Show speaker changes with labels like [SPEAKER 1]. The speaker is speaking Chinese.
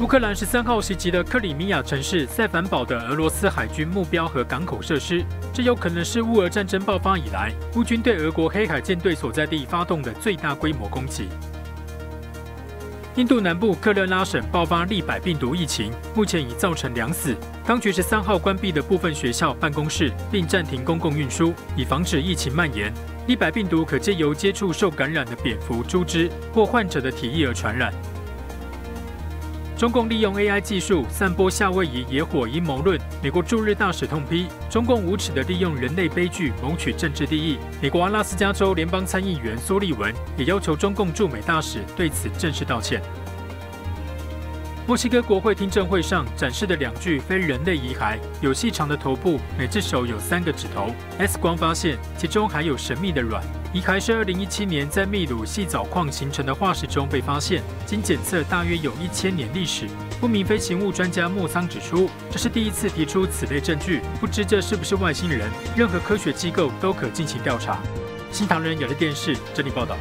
[SPEAKER 1] 乌克兰十三号袭击了克里米亚城市塞凡堡的俄罗斯海军目标和港口设施，这有可能是乌俄战争爆发以来乌军对俄国黑海舰队所在地发动的最大规模攻击。印度南部克勒拉省爆发利百病毒疫情，目前已造成两死。当局十三号关闭的部分学校、办公室，并暂停公共运输，以防止疫情蔓延。利百病毒可借由接触受感染的蝙蝠、猪只或患者的体液而传染。中共利用 AI 技术散播夏威夷野火阴谋论，美国驻日大使痛批中共无耻地利用人类悲剧谋取政治利益。美国阿拉斯加州联邦参议员苏利文也要求中共驻美大使对此正式道歉。墨西哥国会听证会上展示的两具非人类遗骸，有细长的头部，每只手有三个指头。X 光发现其中还有神秘的卵。遗骸是2017年在秘鲁细藻矿形成的化石中被发现，经检测大约有一千年历史。不明飞行物专家莫桑指出，这是第一次提出此类证据，不知这是不是外星人。任何科学机构都可进行调查。新唐人有的电视这里报道。